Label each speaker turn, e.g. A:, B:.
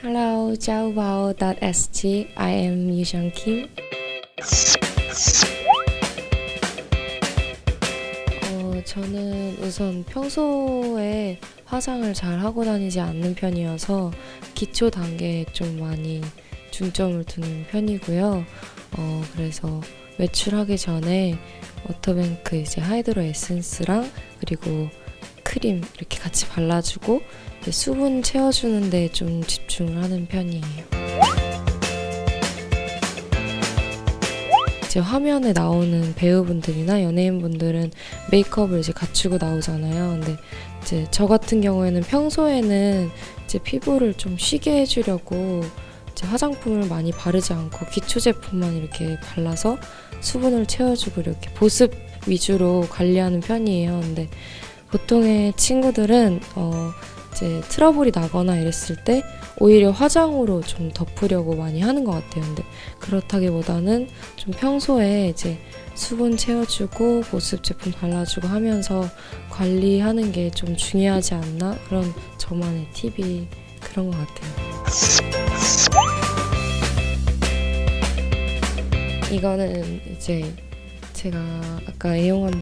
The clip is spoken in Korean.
A: Hello, zaobao.sg. I am Youjung Kim. 어, 저는 우선 평소에 화장을 잘 하고 다니지 않는 편이어서 기초 단계에 좀 많이 중점을 두는 편이고요. 어, 그래서 외출하기 전에 Water Bank 이제 hydro 에센스랑 그리고 크림 이렇게 같이 발라주고 수분 채워주는 데 좀 집중을 하는 편이에요. 이제 화면에 나오는 배우분들이나 연예인분들은 메이크업을 이제 갖추고 나오잖아요. 근데 이제 저 같은 경우에는 평소에는 이제 피부를 좀 쉬게 해주려고 화장품을 많이 바르지 않고 기초 제품만 이렇게 발라서 수분을 채워주고 이렇게 보습 위주로 관리하는 편이에요. 근데 보통의 친구들은 어 이제 트러블이 나거나 이랬을 때 오히려 화장으로 좀 덮으려고 많이 하는 것 같아요. 근데 그렇다기보다는 좀 평소에 이제 수분 채워주고 보습 제품 발라주고 하면서 관리하는 게 좀 중요하지 않나 그런 저만의 팁이 그런 것 같아요. 이거는 이제 제가 아까 애용한